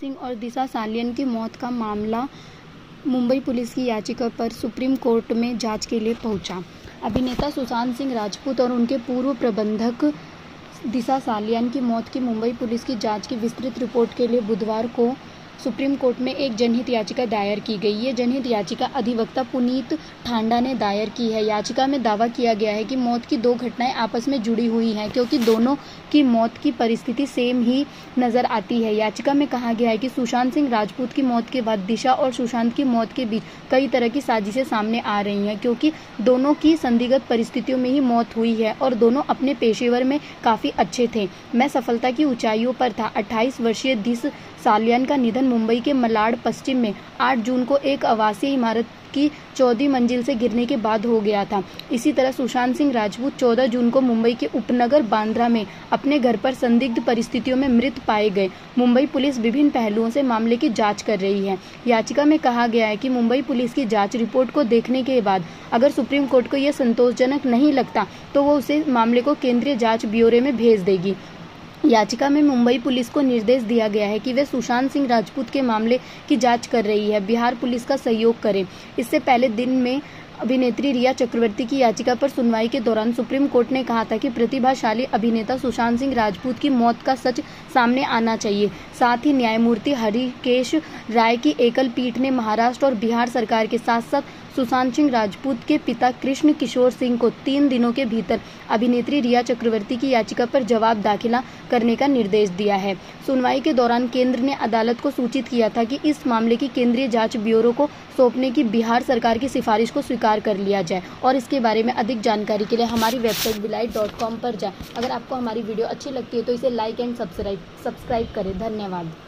सिंह और दिशा सालियन की मौत का मामला मुंबई पुलिस की याचिका पर सुप्रीम कोर्ट में जाँच के लिए पहुँचा। अभिनेता सुशांत सिंह राजपूत और उनके पूर्व प्रबंधक दिशा सालियन की मौत की मुंबई पुलिस की जाँच की विस्तृत रिपोर्ट के लिए बुधवार को सुप्रीम कोर्ट में एक जनहित याचिका दायर की गई। ये जनहित याचिका अधिवक्ता पुनीत ठांडा ने दायर की है। याचिका में दावा किया गया है कि मौत की दो घटनाएँ आपस में जुड़ी हुई हैं, क्योंकि दोनों की मौत की परिस्थिति सेम ही नज़र आती है। याचिका में कहा गया है कि सुशांत सिंह राजपूत की मौत के बाद दिशा और सुशांत की मौत के बीच कई तरह की साजिशें सामने आ रही हैं, क्योंकि दोनों की संदिग्ध परिस्थितियों में ही मौत हुई है और दोनों अपने पेशेवर में काफ़ी अच्छे थे। मैं सफलता की ऊंचाइयों पर था। अट्ठाईस वर्षीय दिस सालियन का निधन मुंबई के मलाड, पश्चिम में। 8 जून को एक आवासीय इमारत की चौथी मंजिल से गिरने के बाद हो गया था। इसी तरह सुशांत सिंह राजपूत 14 जून को मुंबई के उपनगर बांद्रा में अपने घर पर संदिग्ध परिस्थितियों में मृत पाए गए। मुंबई पुलिस विभिन्न पहलुओं से मामले की जाँच कर रही है। याचिका में कहा गया है कि मुंबई पुलिस की जाँच रिपोर्ट को देखने के बाद अगर सुप्रीम कोर्ट को यह संतोषजनक नहीं लगता तो वो उसे मामले को केंद्रीय जाँच ब्यूरो में भेज देगी। याचिका में मुंबई पुलिस को निर्देश दिया गया है कि वे सुशांत सिंह राजपूत के मामले की जाँच कर रही है। बिहार पुलिस का सहयोग करें। इससे पहले दिन में अभिनेत्री रिया चक्रवर्ती की याचिका पर सुनवाई के दौरान सुप्रीम कोर्ट ने कहा था कि प्रतिभाशाली अभिनेता सुशांत सिंह राजपूत की मौत का सच सामने आना चाहिए। साथ ही न्यायमूर्ति हरिकेश राय की एकल पीठ ने महाराष्ट्र और बिहार सरकार के साथ साथ सुशांत सिंह राजपूत के पिता कृष्ण किशोर सिंह को तीन दिनों के भीतर अभिनेत्री रिया चक्रवर्ती की याचिका पर जवाब दाखिला करने का निर्देश दिया है। सुनवाई के दौरान केंद्र ने अदालत को सूचित किया था कि इस मामले की केंद्रीय जाँच ब्यूरो को सौंपने की बिहार सरकार की सिफारिश को स्वीकार कर लिया जाए और इसके बारे में अधिक जानकारी के लिए हमारी वेबसाइट बिलाई पर जाए। अगर आपको हमारी वीडियो अच्छी लगती है तो इसे लाइक एंड सब्सक्राइब सब्सक्राइब करें। धन्यवाद। pelado.